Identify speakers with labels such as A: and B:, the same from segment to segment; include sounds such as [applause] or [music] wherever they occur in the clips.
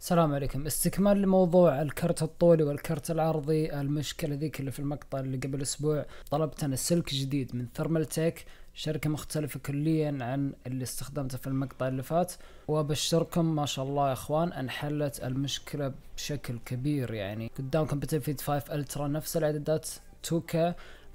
A: السلام عليكم. استكمال لموضوع الكرت الطولي والكرت العرضي المشكلة ذيك اللي في المقطع اللي قبل أسبوع طلبت أنا سلك جديد من ثرمال تيك شركة مختلفة كليا عن اللي استخدمته في المقطع اللي فات. وأبشركم ما شاء الله يا أخوان انحلت المشكلة بشكل كبير يعني. قدامكم باتلفيلد 5 ultra نفس الاعدادات 2K.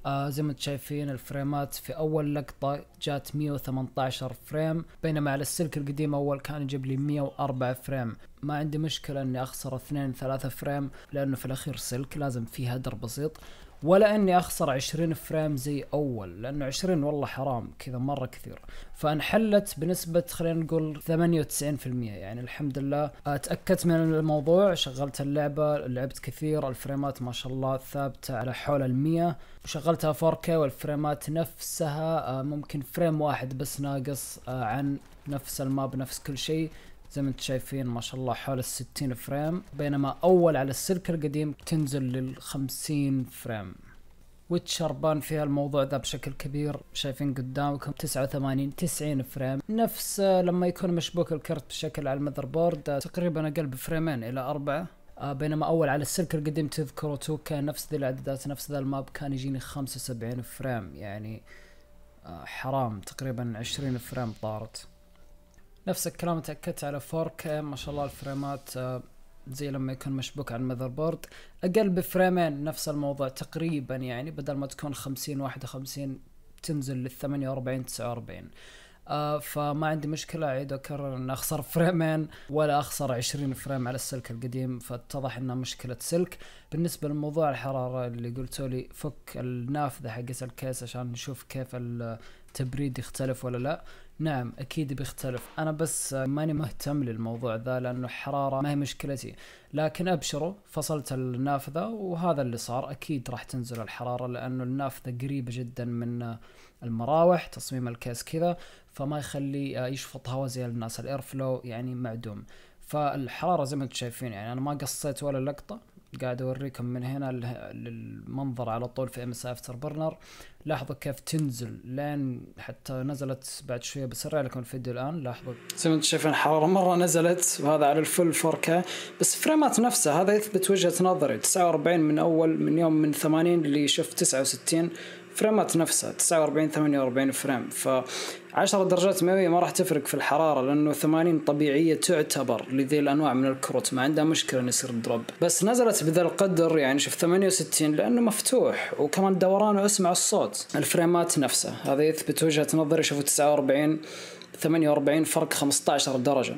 A: آه زي ما أنتم شايفين الفريمات في أول لقطة جات 118 frame بينما على السلك القديم أول كان يجيب لي 104 frame. ما عندي مشكلة إني أخسر اثنين ثلاثة frame لأنه في الأخير سلك لازم فيه هدر بسيط. ولا أني أخسر 20 frame زي أول لأنه 20 والله حرام كذا مرة كثير. فانحلت بنسبة خلينا نقول 98% يعني الحمد لله تاكدت من الموضوع شغلت اللعبة لعبت كثير الفريمات ما شاء الله ثابتة على حول ال100 وشغلتها 4K والفريمات نفسها آه، ممكن frame واحد بس ناقص آه، عن نفس ال map نفس كل شيء. زي ما أنتم شايفين ما شاء الله حول الستين frame بينما أول على السلك القديم تنزل للخمسين frame. ويتشر بان فيها الموضوع ذا بشكل كبير شايفين قدامكم 89 90 frame. نفس لما يكون مشبوك الكرت بشكل على ال motherboard تقريبا أقل بفريمين إلى أربعة. آه بينما أول على السلك القديم تذكروا توه كان نفس ذي الاعدادات نفس ذا ال map كان يجيني 75 frame يعني آه حرام تقريبا 20 frame طارت. نفس الكلام تأكدت على 4K ما شاء الله الفريمات آه، زي لما يكون مشبوك على ال motherboard. أقل بفريمين نفس الموضوع تقريبا يعني بدل ما تكون خمسين واحد وخمسين تنزل للثمانية وأربعين تسعة وأربعين. آه فما عندي مشكلة أعيد وأكرر أن أخسر [laughs] فريمين ولا أخسر عشرين frame على السلك القديم فاتضح أنها مشكلة سلك. بالنسبة لموضوع الحرارة اللي قلتوا لي فك النافذة حقت ال case عشان نشوف كيف التبريد يختلف ولا لا؟ نعم أكيد بيختلف. أنا بس ماني مهتم للموضوع ذا لأنه الحرارة ما هي مشكلتي. لكن أبشروا فصلت النافذة وهذا اللي صار. أكيد راح تنزل الحرارة لأنه النافذة قريبة جدا من المراوح تصميم ال case كذا فما يخلي يشفط هواء زي الناس. ال airflow يعني معدوم. فالحرارة زي ما أنتم شايفين يعني أنا ما قصيت ولا لقطة. قاعد اوريكم من هنا للمنظر على طول في MSI Afterburner لاحظوا كيف تنزل لين حتى نزلت بعد شوية بسرع لكم الفيديو الآن. لاحظوا. زي ما أنتم شايفين الحرارة مرة نزلت وهذا على ال full 4K بس فريمات نفسها هذا يثبت وجهة نظري. 49 من أول من يوم من 80 اللي شفت 69 فريمات نفسها 49 48 frame. ف 10 درجات مئوية ما راح تفرق في الحرارة لأنه 80 طبيعية تعتبر لذي الأنواع من الكروت. ما عندها مشكلة إنه يصير drop. بس نزلت بذا القدر يعني شوف 68 لأنه مفتوح. وكمان دوران واسمع الصوت. الفريمات نفسها هذا يثبت وجهة نظري. شوفوا 49 48 فرق 15 درجة.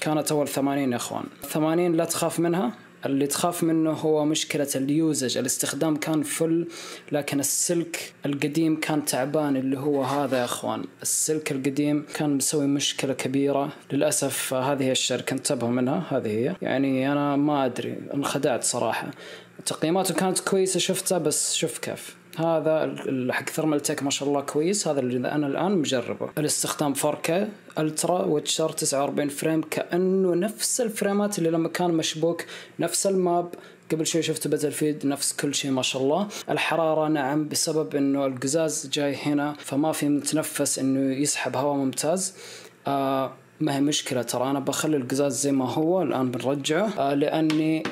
A: كانت أول 80 يا إخوان. 80 لا تخاف منها. اللي تخاف منه هو مشكلة اليوزج. الاستخدام كان فل لكن السلك القديم كان تعبان اللي هو هذا يا أخوان. السلك القديم كان مسوي مشكلة كبيرة. للأسف هذه الشركة انتبهوا منها هذه هي. يعني أنا ما أدري انخدعت صراحة. تقييماته كانت كويسة شفتها بس شوف كيف. هذا حق Thermaltake ما شاء الله كويس. هذا اللي أنا الآن مجربه. الاستخدام 4K ultra Witcher 49 frame كأنه نفس الفريمات اللي لما كان مشبوك نفس الماب. قبل شوي شفت Battlefield نفس كل شيء ما شاء الله. الحرارة نعم بسبب إنه القزاز جاي هنا فما في متنفس إنه يسحب هواء ممتاز. آه ما هي مشكلة ترى. أنا بخلي القزاز زي ما هو. الآن بنرجعه. آه لأني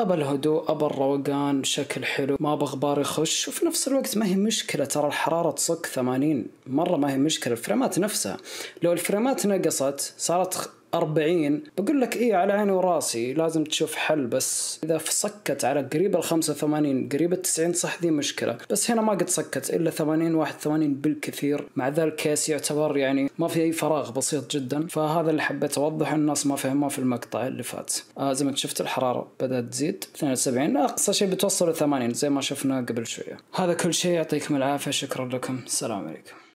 A: ابى الهدوء ابى الروقان شكل حلو ما ابى غبار يخش. وفي نفس الوقت ما هي مشكلة ترى الحرارة تصك 80 مرة ما هي مشكلة. الفريمات نفسها لو الفريمات نقصت صارت 40 بقول لك إيه على عيني وراسي لازم تشوف حل بس إذا صكت على قريب ال 85 قريب ال 90 صح ذي مشكلة. بس هنا ما قد صكت إلا 80 81 بالكثير. مع ذا ال case يعتبر يعني ما في أي فراغ بسيط جدا. فهذا اللي حبيت أوضحه الناس ما فهموه في المقطع اللي فات. آه زي ما شفت الحرارة بدأت تزيد. 72 أقصى شيء بتوصل ل 80 زي ما شفنا قبل شوية. هذا كل شيء يعطيكم العافية شكرا لكم. السلام عليكم.